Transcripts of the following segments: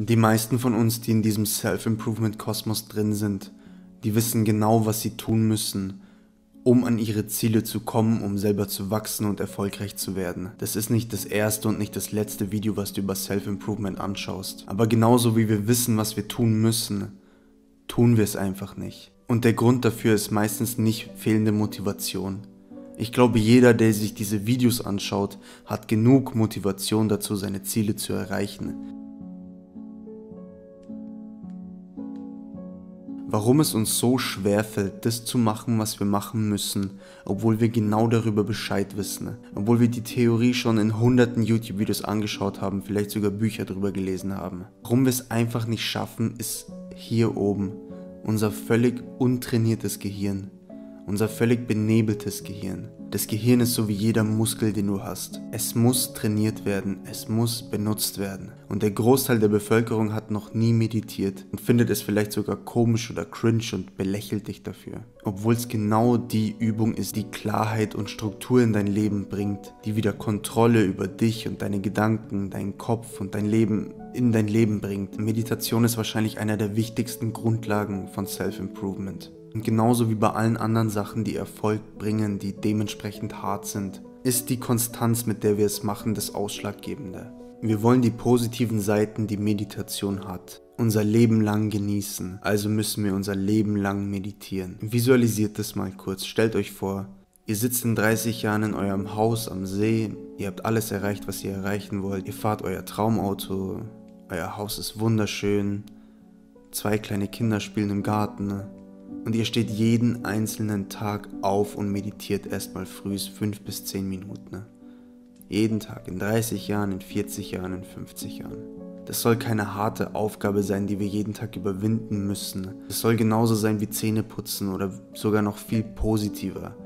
Die meisten von uns, die in diesem Self-Improvement-Kosmos drin sind, die wissen genau, was sie tun müssen, um an ihre Ziele zu kommen, um selber zu wachsen und erfolgreich zu werden. Das ist nicht das erste und nicht das letzte Video, was du über Self-Improvement anschaust. Aber genauso wie wir wissen, was wir tun müssen, tun wir es einfach nicht. Und der Grund dafür ist meistens nicht fehlende Motivation. Ich glaube, jeder, der sich diese Videos anschaut, hat genug Motivation dazu, seine Ziele zu erreichen. Warum es uns so schwer fällt, das zu machen, was wir machen müssen, obwohl wir genau darüber Bescheid wissen, obwohl wir die Theorie schon in hunderten YouTube-Videos angeschaut haben, vielleicht sogar Bücher darüber gelesen haben. Warum wir es einfach nicht schaffen, ist hier oben unser völlig untrainiertes Gehirn, unser völlig benebeltes Gehirn. Das Gehirn ist so wie jeder Muskel, den du hast. Es muss trainiert werden, es muss benutzt werden. Und der Großteil der Bevölkerung hat noch nie meditiert und findet es vielleicht sogar komisch oder cringe und belächelt dich dafür. Obwohl es genau die Übung ist, die Klarheit und Struktur in dein Leben bringt, die wieder Kontrolle über dich und deine Gedanken, deinen Kopf und dein Leben in dein Leben bringt. Meditation ist wahrscheinlich einer der wichtigsten Grundlagen von Self-Improvement. Und genauso wie bei allen anderen Sachen, die Erfolg bringen, die dementsprechend hart sind, ist die Konstanz, mit der wir es machen, das Ausschlaggebende. Wir wollen die positiven Seiten, die Meditation hat, unser Leben lang genießen, also müssen wir unser Leben lang meditieren. Visualisiert das mal kurz, stellt euch vor, ihr sitzt in 30 Jahren in eurem Haus am See, ihr habt alles erreicht, was ihr erreichen wollt, ihr fahrt euer Traumauto, euer Haus ist wunderschön, zwei kleine Kinder spielen im Garten, und ihr steht jeden einzelnen Tag auf und meditiert erstmal früh 5 bis 10 Minuten. Ne? Jeden Tag, in 30 Jahren, in 40 Jahren, in 50 Jahren. Das soll keine harte Aufgabe sein, die wir jeden Tag überwinden müssen. Es soll genauso sein wie Zähne putzen oder sogar noch viel positiver,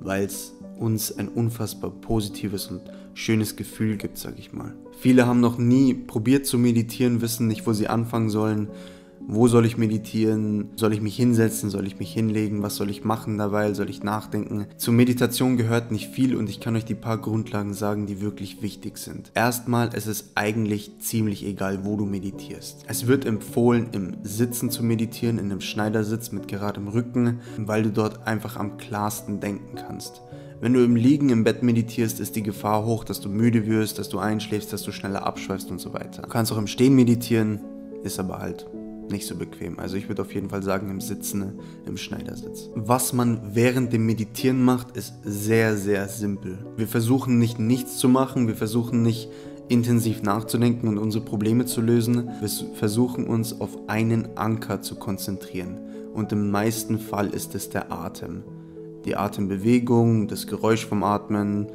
weil es uns ein unfassbar positives und schönes Gefühl gibt, sag ich mal. Viele haben noch nie probiert zu meditieren, wissen nicht, wo sie anfangen sollen wo soll ich meditieren? Soll ich mich hinsetzen? Soll ich mich hinlegen? Was soll ich machen dabei? Soll ich nachdenken? Zur Meditation gehört nicht viel und ich kann euch die paar Grundlagen sagen, die wirklich wichtig sind. Erstmal, es ist eigentlich ziemlich egal, wo du meditierst. Es wird empfohlen, im Sitzen zu meditieren, in einem Schneidersitz mit geradem Rücken, weil du dort einfach am klarsten denken kannst. Wenn du im Liegen im Bett meditierst, ist die Gefahr hoch, dass du müde wirst, dass du einschläfst, dass du schneller abschweifst und so weiter. Du kannst auch im Stehen meditieren, ist aber halt nicht so bequem. Also ich würde auf jeden Fall sagen im Sitzen, im Schneidersitz. Was man während dem Meditieren macht, ist sehr, sehr simpel. Wir versuchen nicht nichts zu machen, wir versuchen nicht intensiv nachzudenken und unsere Probleme zu lösen. Wir versuchen uns auf einen Anker zu konzentrieren. Und im meisten Fall ist es der Atem. Die Atembewegung, das Geräusch vom Atmen,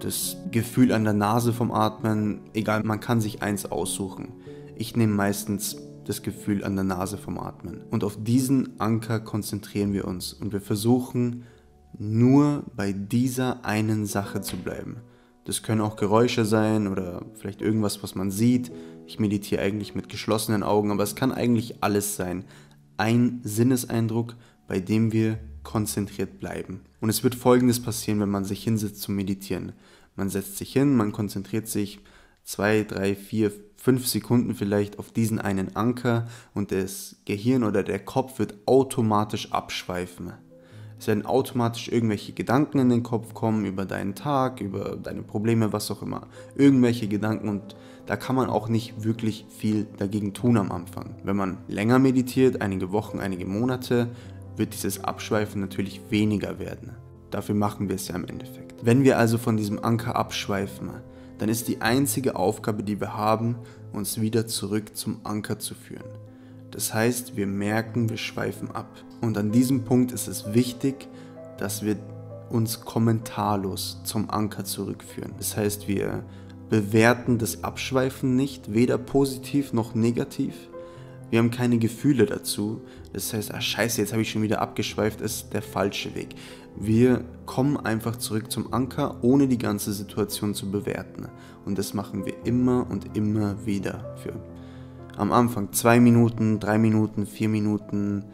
das Gefühl an der Nase vom Atmen, egal, man kann sich eins aussuchen. Ich nehme meistens das Gefühl an der Nase vom Atmen. Und auf diesen Anker konzentrieren wir uns und wir versuchen nur bei dieser einen Sache zu bleiben. Das können auch Geräusche sein oder vielleicht irgendwas, was man sieht. Ich meditiere eigentlich mit geschlossenen Augen, aber es kann eigentlich alles sein. Ein Sinneseindruck, bei dem wir konzentriert bleiben. Und es wird folgendes passieren, wenn man sich hinsetzt zum Meditieren. Man setzt sich hin, man konzentriert sich zwei, drei, vier, fünf Sekunden vielleicht auf diesen einen Anker und das Gehirn oder der Kopf wird automatisch abschweifen. Es werden automatisch irgendwelche Gedanken in den Kopf kommen über deinen Tag, über deine Probleme, was auch immer. Irgendwelche Gedanken und da kann man auch nicht wirklich viel dagegen tun am Anfang. Wenn man länger meditiert, einige Wochen, einige Monate, wird dieses Abschweifen natürlich weniger werden. Dafür machen wir es ja im Endeffekt. Wenn wir also von diesem Anker abschweifen, dann ist die einzige Aufgabe, die wir haben, uns wieder zurück zum Anker zu führen. Das heißt, wir merken, wir schweifen ab. Und an diesem Punkt ist es wichtig, dass wir uns kommentarlos zum Anker zurückführen. Das heißt, wir bewerten das Abschweifen nicht, weder positiv noch negativ. Wir haben keine Gefühle dazu. Das heißt, ah scheiße, jetzt habe ich schon wieder abgeschweift, ist der falsche Weg. Wir kommen einfach zurück zum Anker, ohne die ganze Situation zu bewerten. Und das machen wir immer und immer wieder. Für am Anfang zwei Minuten, drei Minuten, vier Minuten,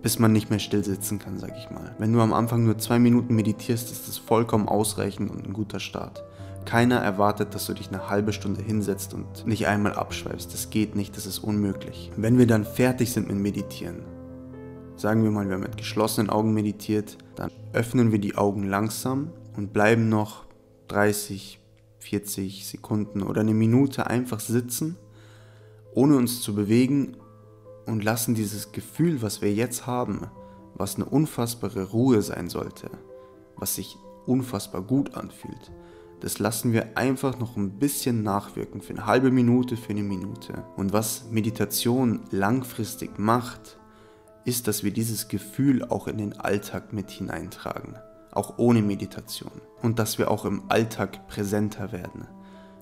bis man nicht mehr still sitzen kann, sag ich mal. Wenn du am Anfang nur zwei Minuten meditierst, ist das vollkommen ausreichend und ein guter Start. Keiner erwartet, dass du dich eine halbe Stunde hinsetzt und nicht einmal abschweifst. Das geht nicht, das ist unmöglich. Wenn wir dann fertig sind mit Meditieren, sagen wir mal, wir haben mit geschlossenen Augen meditiert, dann öffnen wir die Augen langsam und bleiben noch 30, 40 Sekunden oder eine Minute einfach sitzen, ohne uns zu bewegen und lassen dieses Gefühl, was wir jetzt haben, was eine unfassbare Ruhe sein sollte, was sich unfassbar gut anfühlt, das lassen wir einfach noch ein bisschen nachwirken für eine halbe Minute, für eine Minute. Und was Meditation langfristig macht, ist, dass wir dieses Gefühl auch in den Alltag mit hineintragen, auch ohne Meditation. Und dass wir auch im Alltag präsenter werden.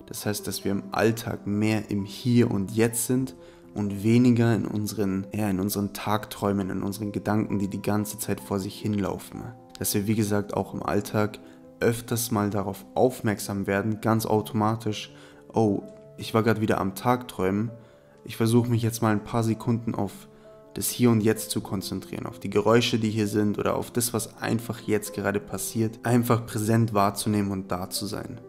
Das heißt, dass wir im Alltag mehr im Hier und Jetzt sind und weniger in unseren, ja, in unseren Tagträumen, in unseren Gedanken, die die ganze Zeit vor sich hinlaufen. Dass wir, wie gesagt, auch im Alltag öfters mal darauf aufmerksam werden, ganz automatisch, oh, ich war gerade wieder am Tagträumen, ich versuche mich jetzt mal ein paar Sekunden auf das Hier und Jetzt zu konzentrieren, auf die Geräusche, die hier sind oder auf das, was einfach jetzt gerade passiert, einfach präsent wahrzunehmen und da zu sein.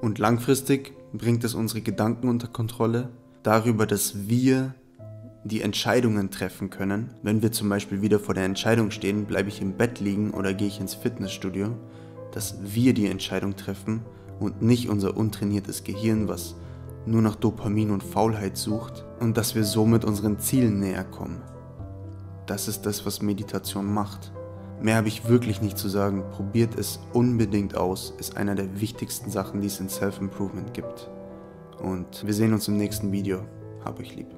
Und langfristig bringt es unsere Gedanken unter Kontrolle, darüber, dass wir die Entscheidungen treffen können. Wenn wir zum Beispiel wieder vor der Entscheidung stehen, bleibe ich im Bett liegen oder gehe ich ins Fitnessstudio, dass wir die Entscheidung treffen und nicht unser untrainiertes Gehirn, was nur nach Dopamin und Faulheit sucht und dass wir somit unseren Zielen näher kommen. Das ist das, was Meditation macht. Mehr habe ich wirklich nicht zu sagen. Probiert es unbedingt aus. Ist einer der wichtigsten Sachen, die es in Self-Improvement gibt. Und wir sehen uns im nächsten Video. Hab euch lieb.